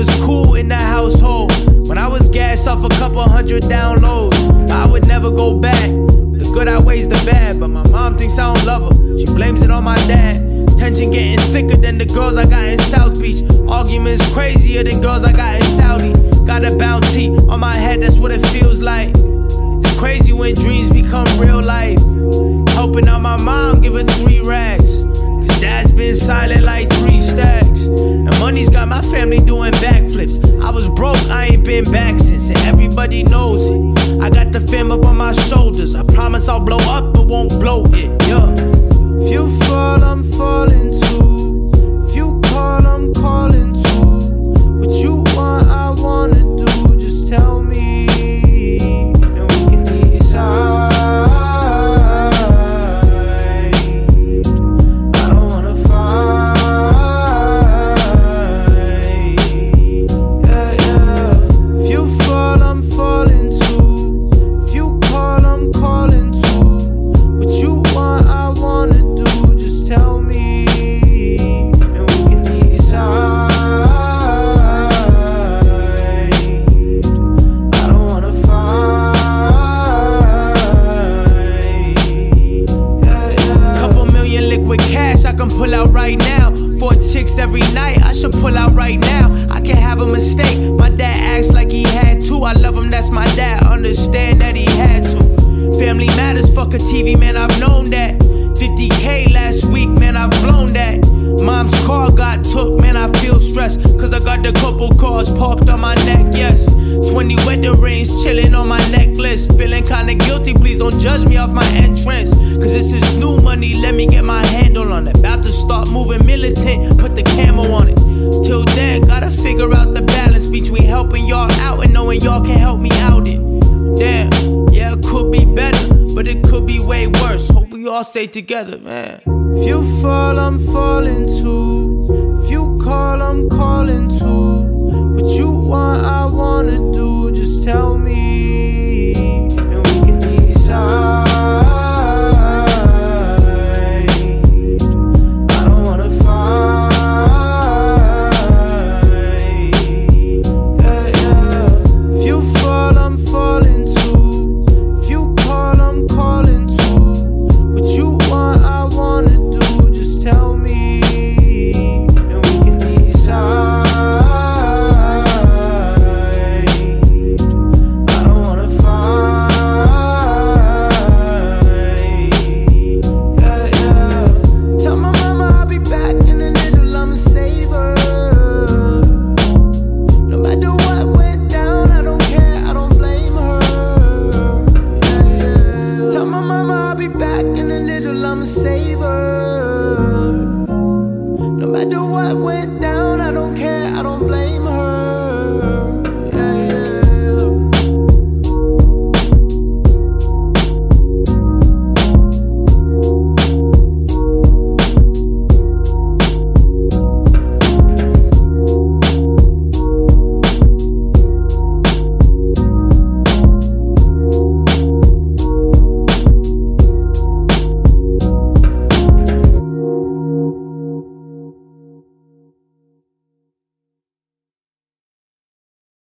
was cool in the household. When I was gassed off a couple hundred downloads, I would never go back. The good outweighs the bad, but my mom thinks I don't love her. She blames it on my dad. Tension getting thicker than the girls I got in South Beach. Arguments crazier than girls I got in Saudi. Got a bounty on my head, that's what it feels like. It's crazy when dreams become real life. Helping out my mom, give her three rags. Been silent like three stacks. And money's got my family doing backflips. I was broke, I ain't been back since, and everybody knows it. I got the fam up on my shoulders. I promise I'll blow up, but won't blow it. Yeah. Pull out right now. Four chicks every night, I should pull out right now. I can have a mistake. My dad acts like he had to. I love him, that's my dad. Understand that he had to. Family matters, fuck a TV, man, I've known that. 50k last week, man, I've blown that. Mom's car got took, man, I feel stressed. Cause I got the couple cars parked on my neck, yes. 20 wedding rings chilling on my necklace. Feeling kinda guilty, please don't judge me off my entrance. Cause this is new money, let me all stay together, man. If you fall, I'm falling too. wonder what went